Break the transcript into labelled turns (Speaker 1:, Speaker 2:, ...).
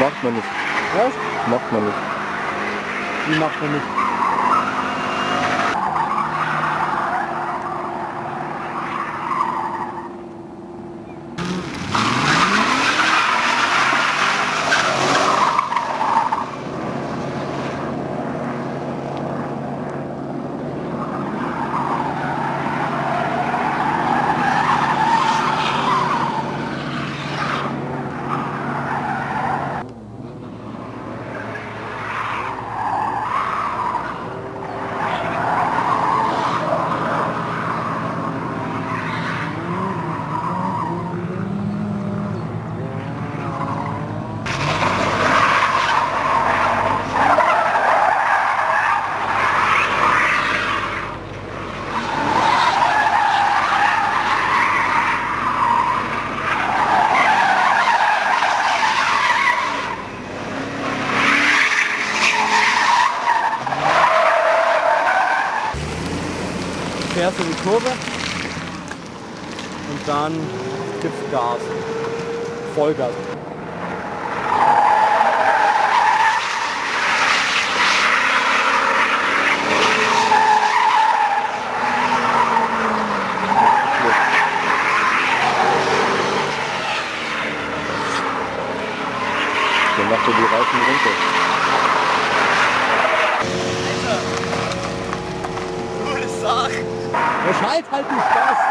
Speaker 1: Macht man nicht.
Speaker 2: Was?
Speaker 1: Macht man nicht.
Speaker 2: Wie macht man nicht? Fährst du die Kurve und dann gibst Gas. Vollgas.
Speaker 1: Dann macht er die Reifen runter.
Speaker 2: Ja, schalt halt, du Spaß!